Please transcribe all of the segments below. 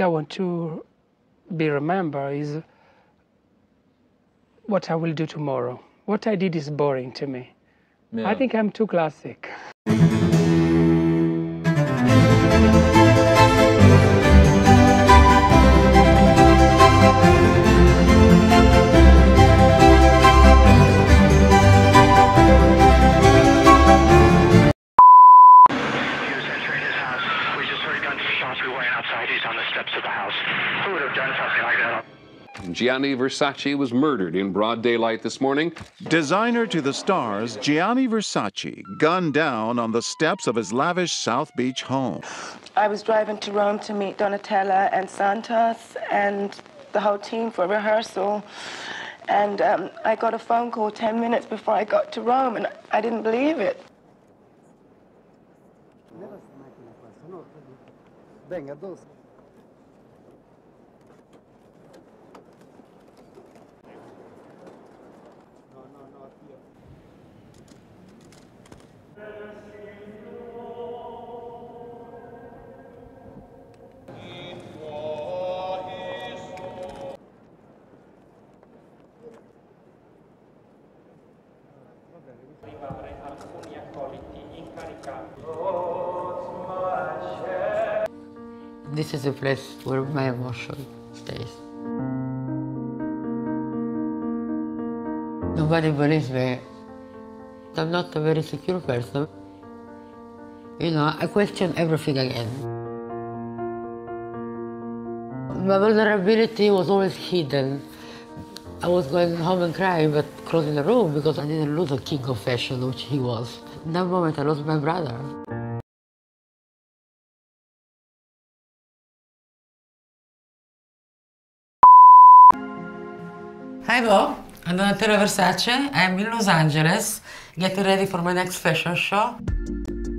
I want to be remembered is what I will do tomorrow. What I did is boring to me. Yeah. I think I'm too classic. Gianni Versace was murdered in broad daylight this morning. Designer to the stars, Gianni Versace gunned down on the steps of his lavish South Beach home. I was driving to Rome to meet Donatella and Santos and the whole team for rehearsal. And um, I got a phone call 10 minutes before I got to Rome, and I didn't believe it. This is a place where my emotion stays. Nobody believes me. I'm not a very secure person. You know, I question everything again. My vulnerability was always hidden. I was going home and crying, but closing the room because I didn't lose a king of fashion, which he was. In that moment, I lost my brother. Hi Bo, I'm Donatella Versace. I'm in Los Angeles getting ready for my next fashion show.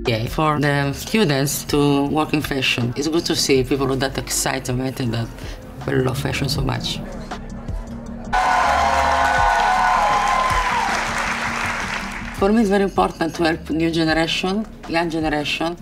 Yeah, for the students to work in fashion, it's good to see people with that excitement and that really love fashion so much. For me, it's very important to help new generation, young generation,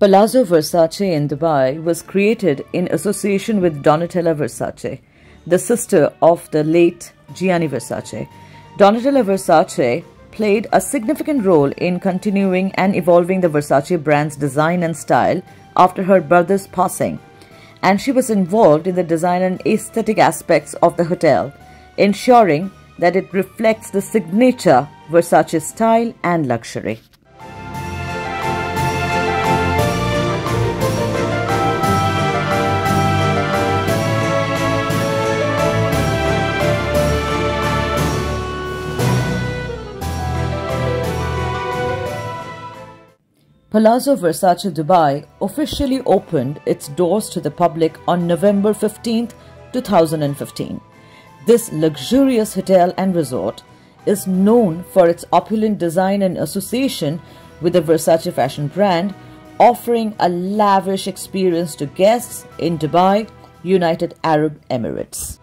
Palazzo Versace in Dubai was created in association with Donatella Versace, the sister of the late Gianni Versace. Donatella Versace played a significant role in continuing and evolving the Versace brand's design and style after her brother's passing, and she was involved in the design and aesthetic aspects of the hotel, ensuring that it reflects the signature Versace style and luxury. Palazzo Versace Dubai officially opened its doors to the public on November 15, 2015. This luxurious hotel and resort is known for its opulent design and association with the Versace fashion brand, offering a lavish experience to guests in Dubai, United Arab Emirates.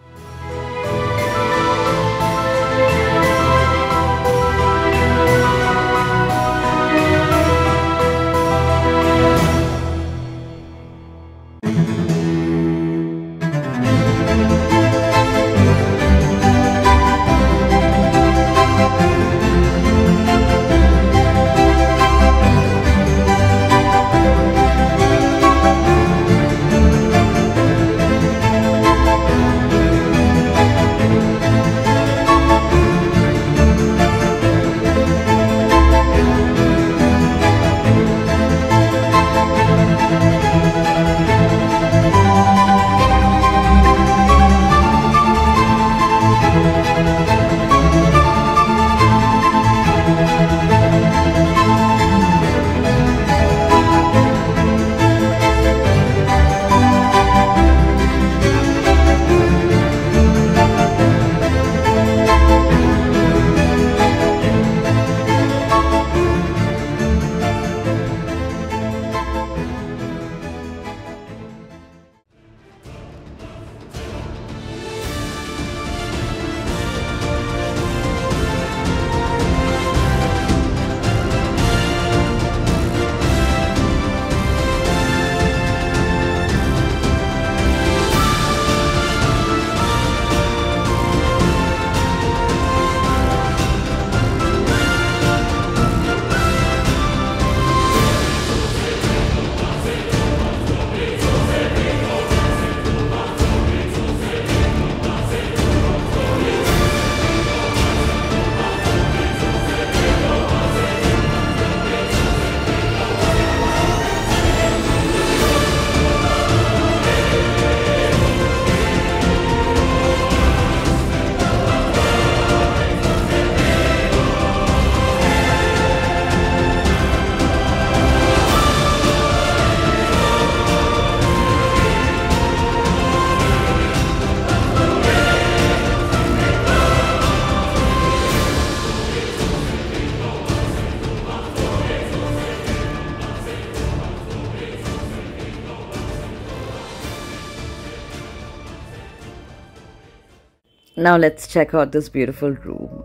Now let's check out this beautiful room.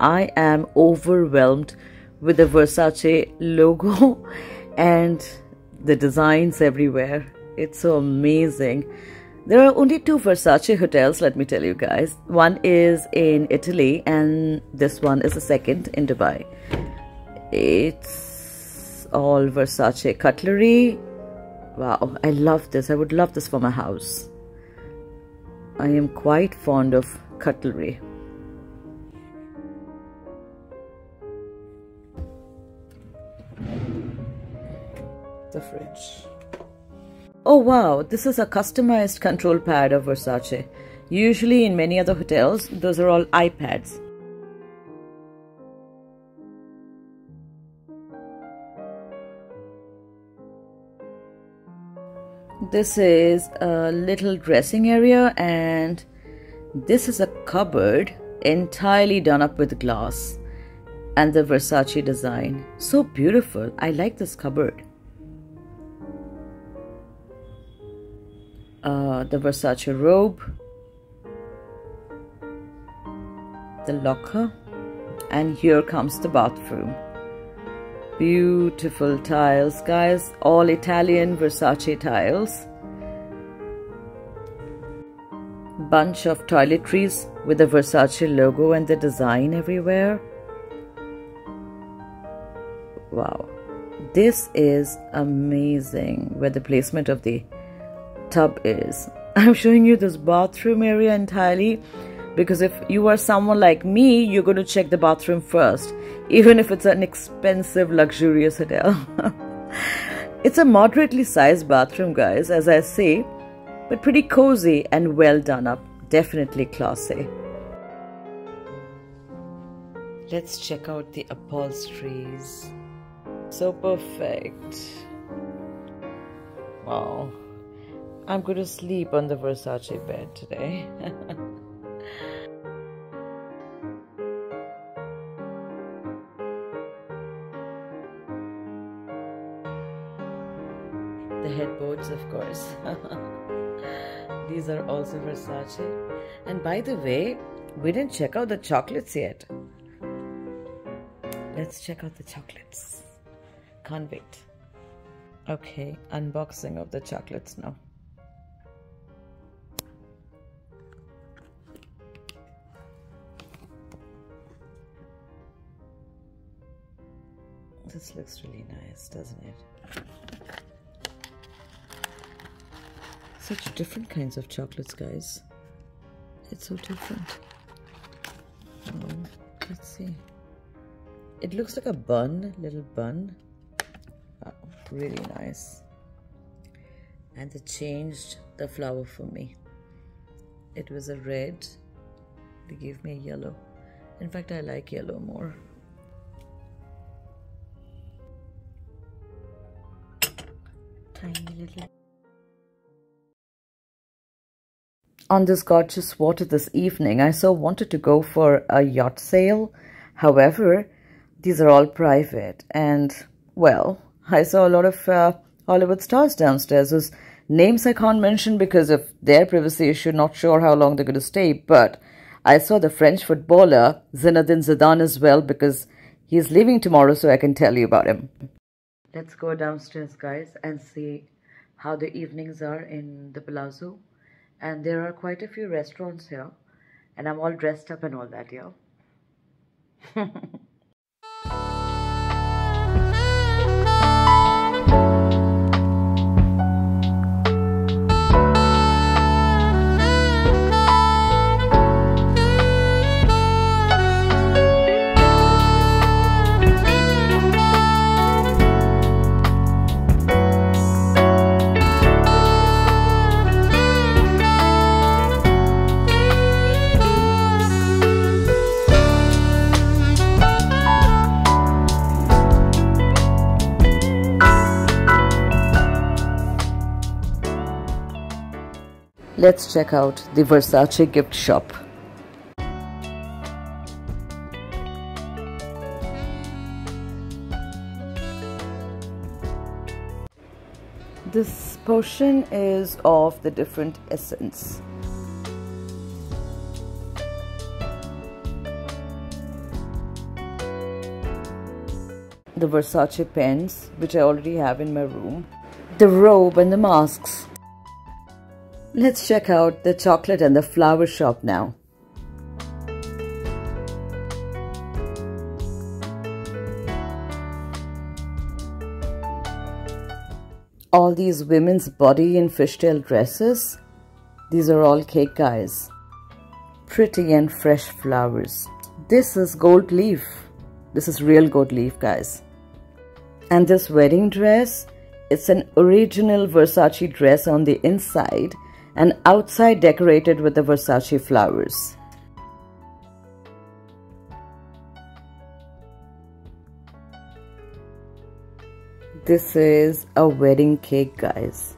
I am overwhelmed with the Versace logo and the designs everywhere. It's so amazing. There are only two Versace hotels, let me tell you guys. One is in Italy, and this one is the second in Dubai. It's all Versace cutlery. Wow, I love this. I would love this for my house. I am quite fond of cutlery. The fridge. Oh wow, this is a customized control pad of Versace. Usually in many other hotels, those are all iPads. This is a little dressing area and this is a cupboard entirely done up with glass and the Versace design. So beautiful. I like this cupboard. uh, the Versace robe, the locker, and here comes the bathroom. Beautiful tiles, guys, all Italian Versace tiles. Bunch of toiletries with the Versace logo and the design everywhere. Wow, this is amazing. Where the placement of the tub is. I'm showing you this bathroom area entirely because if you are someone like me, you're going to check the bathroom first, even if it's an expensive, luxurious hotel. it's a moderately sized bathroom, guys, as I say, but pretty cozy and well done up. Definitely classy. Eh? Let's check out the upholsteries. So perfect. Wow. I'm going to sleep on the Versace bed today. These are also Versace. And by the way, we didn't check out the chocolates yet. Let's check out the chocolates. Can't wait. Okay, unboxing of the chocolates now. This looks really nice, doesn't it? Such different kinds of chocolates, guys. It's so different. Oh, let's see. It looks like a bun, little bun. Oh, really nice. And they changed the flower for me. It was a red. They gave me a yellow. In fact, I like yellow more. tiny little. On this gorgeous water this evening, I so wanted to go for a yacht sail. However, these are all private and, well, I saw a lot of uh, Hollywood stars downstairs whose names I can't mention because of their privacy issue, not sure how long they're going to stay, but I saw the French footballer Zinedine Zidane as well because he's leaving tomorrow so I can tell you about him. Let's go downstairs, guys, and see how the evenings are in the palazzo. And there are quite a few restaurants here. And I'm all dressed up and all that, yeah. let's check out the Versace gift shop. This portion is of the different essence. The Versace pens, which I already have in my room. The robe and the masks Let's check out the chocolate and the flower shop now. All these women's body and fishtail dresses, these are all cake guys. Pretty and fresh flowers. This is gold leaf. This is real gold leaf, guys. And this wedding dress, it's an original Versace dress on the inside and outside decorated with the Versace flowers. This is a wedding cake, guys.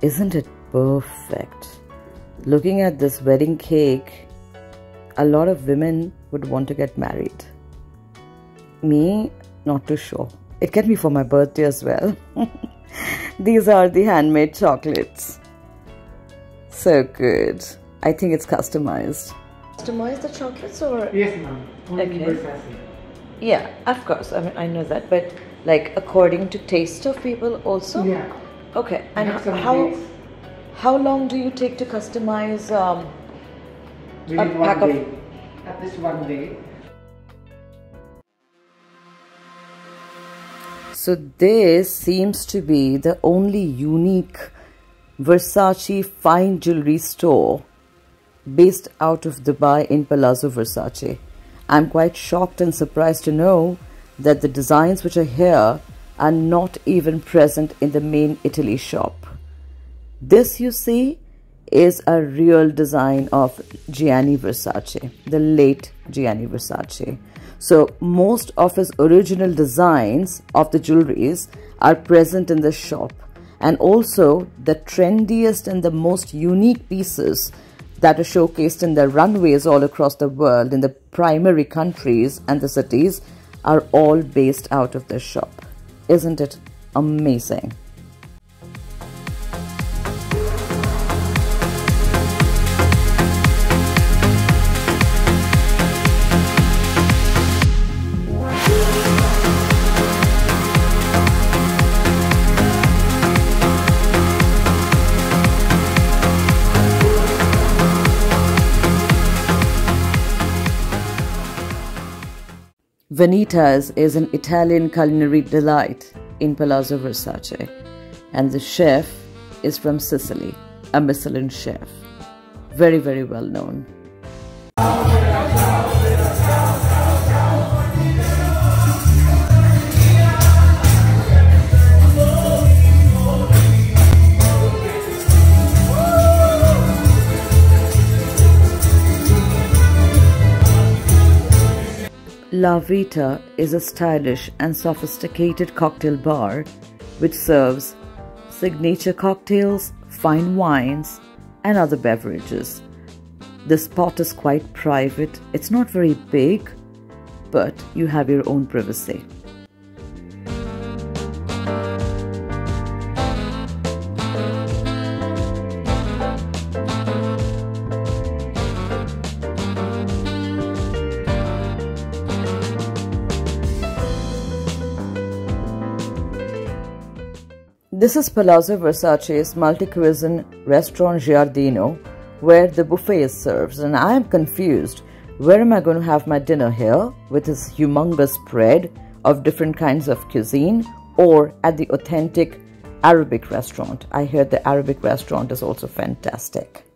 Isn't it perfect? Looking at this wedding cake, a lot of women would want to get married. Me, not too sure. It can be for my birthday as well. These are the handmade chocolates. So good. I think it's customized. Customize the chocolates or? Yes, ma'am. Okay. Versace. Yeah, of course. I mean, I know that, but like according to taste of people also. Yeah. Okay. And how dates. how long do you take to customize? Um, Within A one pack of- day. At least one day. so this seems to be the only unique Versace fine jewelry store based out of Dubai in Palazzo Versace. I'm quite shocked and surprised to know that the designs which are here are not even present in the main Italy shop. This, you see, is a real design of Gianni Versace, the late Gianni Versace. So, most of his original designs of the jewelries are present in the shop, and also the trendiest and the most unique pieces that are showcased in the runways all across the world in the primary countries and the cities are all based out of this shop. Isn't it amazing? Vanitas is an Italian culinary delight in Palazzo Versace, and the chef is from Sicily, a Michelin chef. Very, very well known. La Vita is a stylish and sophisticated cocktail bar which serves signature cocktails, fine wines, and other beverages. The spot is quite private, it's not very big, but you have your own privacy. This is Palazzo Versace's multi-cuisine restaurant Giardino, where the buffet is served, and I am confused. Where am I going to have my dinner here with this humongous spread of different kinds of cuisine, or at the authentic Arabic restaurant? I hear the Arabic restaurant is also fantastic.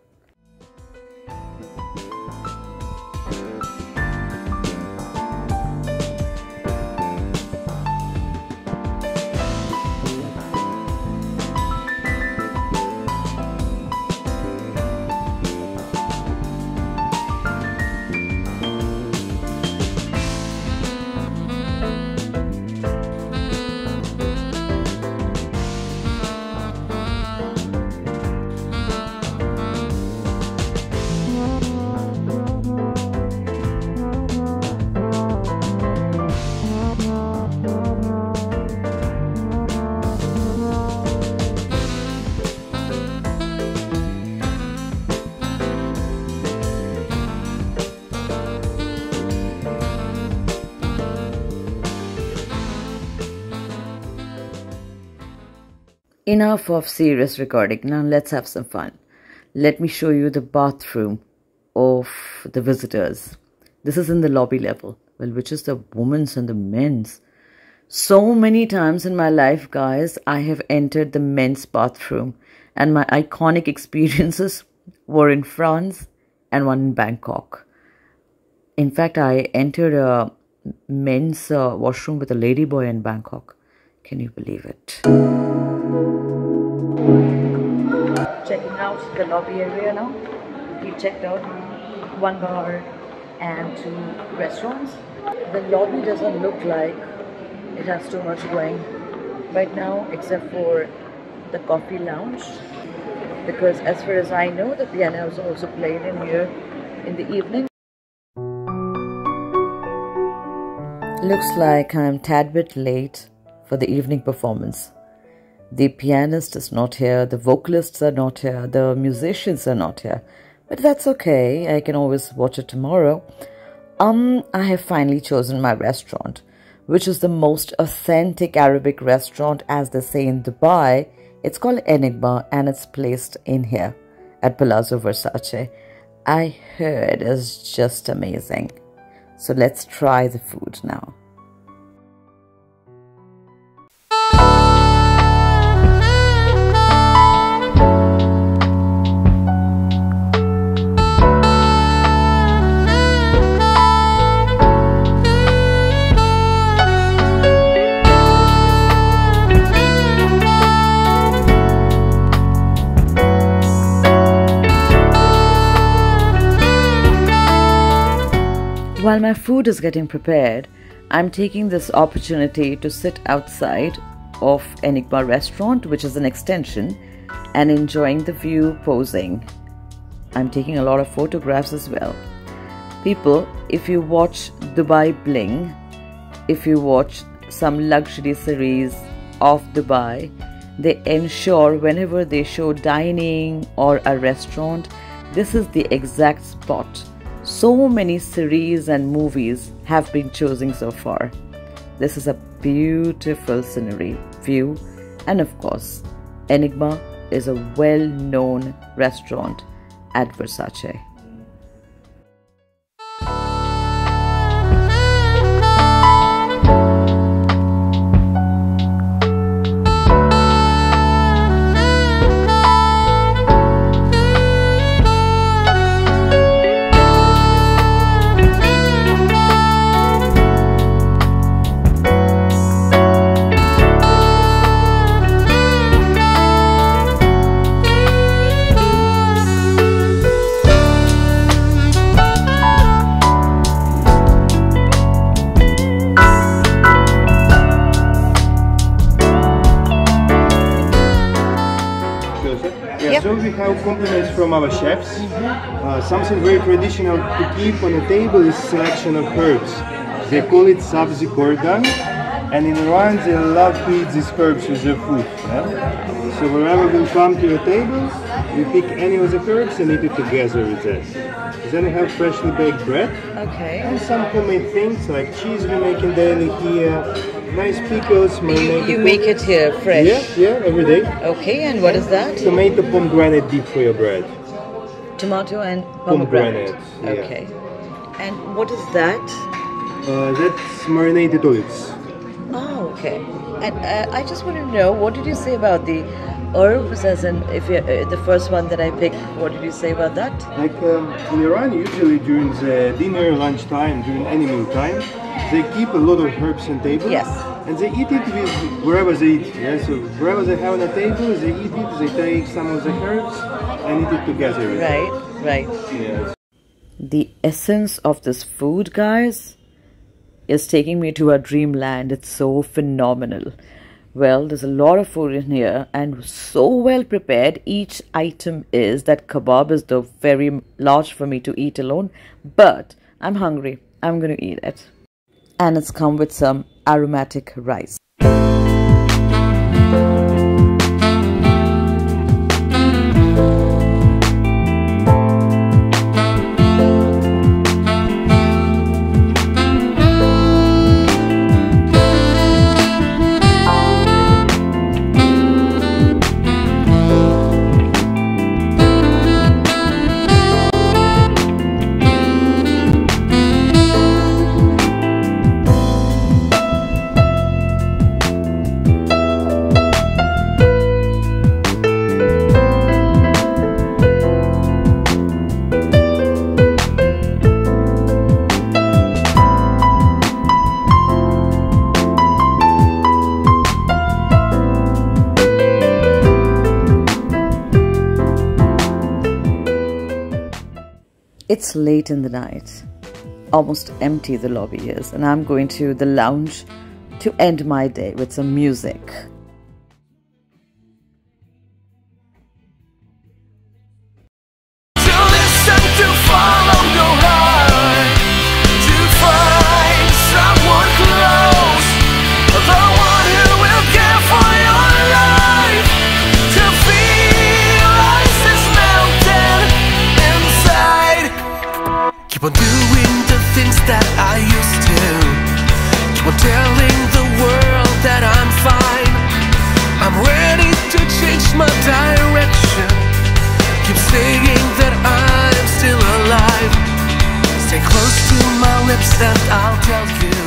Enough of serious recording. Now let's have some fun. Let me show you the bathroom of the visitors. This is in the lobby level. Well, which is the women's and the men's. So many times in my life, guys, I have entered the men's bathroom, and my iconic experiences were in France and one in Bangkok. In fact, I entered a men's uh, washroom with a ladyboy in Bangkok. Can you believe it? The lobby area now. We checked out one bar and two restaurants. The lobby doesn't look like it has too much going right now except for the coffee lounge because as far as I know the piano is also played in here in the evening. Looks like I'm tad bit late for the evening performance. The pianist is not here, the vocalists are not here, the musicians are not here. But that's okay, I can always watch it tomorrow. Um, I have finally chosen my restaurant, which is the most authentic Arabic restaurant as they say in Dubai. It's called Enigma and it's placed in here at Palazzo Versace. I heard it's just amazing. So let's try the food now. While my food is getting prepared, I'm taking this opportunity to sit outside of Enigma restaurant, which is an extension, and enjoying the view posing. I'm taking a lot of photographs as well. People, if you watch Dubai Bling, if you watch some luxury series of Dubai, they ensure whenever they show dining or a restaurant, this is the exact spot so many series and movies have been chosen so far. This is a beautiful scenery, view, and of course, Enigma is a well known restaurant at Versace. From our chefs. Uh, something very traditional to keep on the table is selection of herbs. They call it sabzi kordan, and in Iran they love to eat these herbs with their food. yeah? So wherever we come to your table, we pick any of the herbs and eat it together with us. Then we have freshly baked bread Okay. and some homemade things like cheese we make in daily here, nice pickles, You, you make it here fresh. Yeah, yeah, every day. Okay, and what is that? Tomato pomegranate dip for your bread. Tomato and pomegranate. Pomegranate, yeah. Okay. And what is that? Uh, that's marinated olives. Oh, okay. And uh, I just want to know what did you say about the herbs? As in, if you, uh, the first one that I picked, what did you say about that? Like um, in Iran, usually during the dinner, lunchtime, during any meal time, they keep a lot of herbs on table. Yes. And they eat it with wherever they eat. Yeah, so wherever they have on the table, they eat it. They take some of the herbs and eat it together. Right, right. Yeah. The essence of this food, guys, is taking me to a dreamland. It's so phenomenal. Well, there's a lot of food in here and so well prepared. Each item is that kebab is though very large for me to eat alone, but I'm hungry. I'm going to eat it. And it's come with some aromatic rice. It's late in the night. Almost empty the lobby is, and I'm going to the lounge to end my day with some music. Saying that I'm still alive. Stay close to my lips and I'll tell you.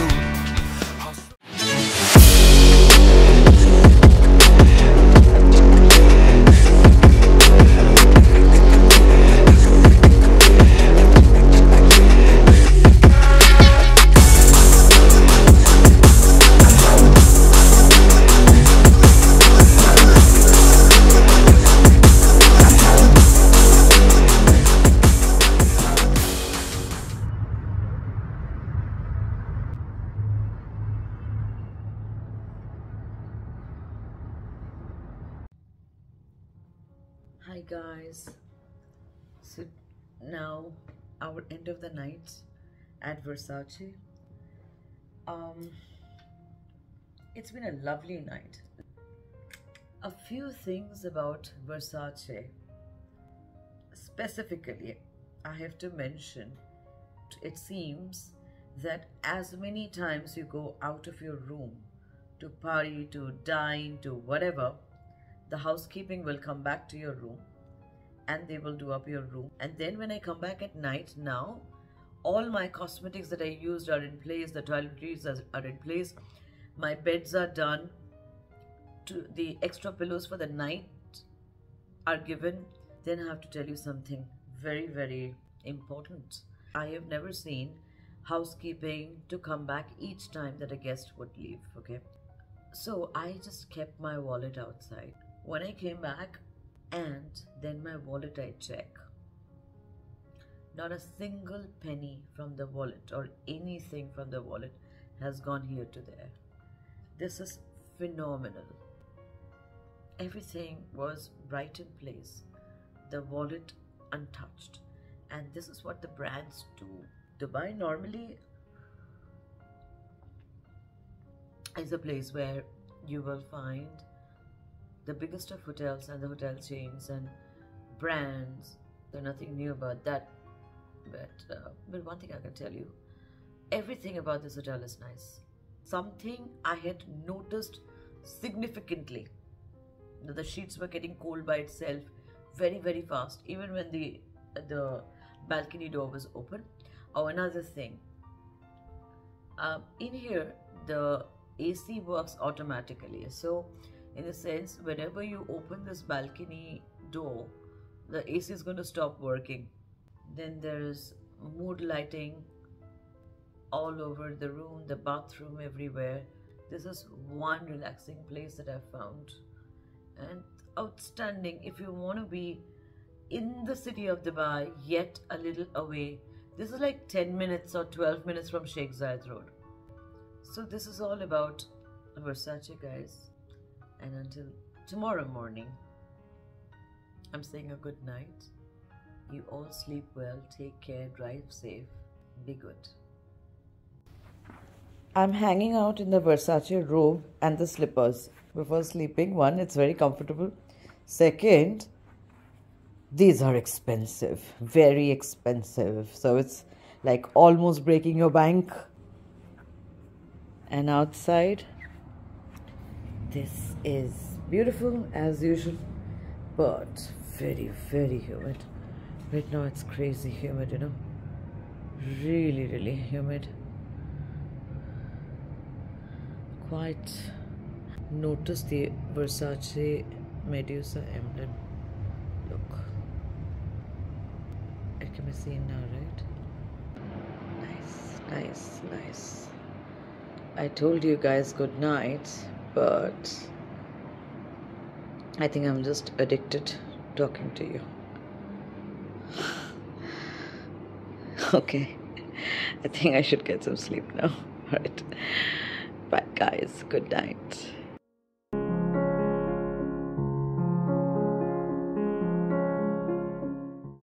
Our end of the night at Versace. Um it's been a lovely night. A few things about Versace. Specifically, I have to mention it seems that as many times you go out of your room to party, to dine, to whatever, the housekeeping will come back to your room and they will do up your room. And then when I come back at night now, all my cosmetics that I used are in place, the toiletries are, are in place, my beds are done, to the extra pillows for the night are given. Then I have to tell you something very, very important. I have never seen housekeeping to come back each time that a guest would leave, okay? So I just kept my wallet outside. When I came back, and then my wallet I check. Not a single penny from the wallet or anything from the wallet has gone here to there. This is phenomenal. Everything was right in place, the wallet untouched. And this is what the brands do. Dubai normally is a place where you will find the biggest of hotels and the hotel chains and brands. There's nothing new about that. But, uh, but one thing I can tell you everything about this hotel is nice. Something I had noticed significantly that the sheets were getting cold by itself very, very fast, even when the, the balcony door was open. Oh, another thing. Um, in here, the AC works automatically. So, in a sense, whenever you open this balcony door, the AC is going to stop working. Then there's mood lighting all over the room, the bathroom, everywhere. This is one relaxing place that I've found. And outstanding if you want to be in the city of Dubai, yet a little away. This is like 10 minutes or 12 minutes from Sheikh Zayed Road. So, this is all about Versace, guys. And until tomorrow morning, I'm saying a good night. You all sleep well, take care, drive safe, be good. I'm hanging out in the Versace robe and the slippers before sleeping. One, it's very comfortable. Second, these are expensive, very expensive. So it's like almost breaking your bank. And outside, this is beautiful as usual, but very, very humid. Right now it's crazy humid, you know. Really, really humid. Quite notice the Versace Medusa emblem. Look. It can be seen now, right? Nice, nice, nice. I told you guys good night, but I think I'm just addicted talking to you. Okay. I think I should get some sleep now. All right. Bye, guys. Good night.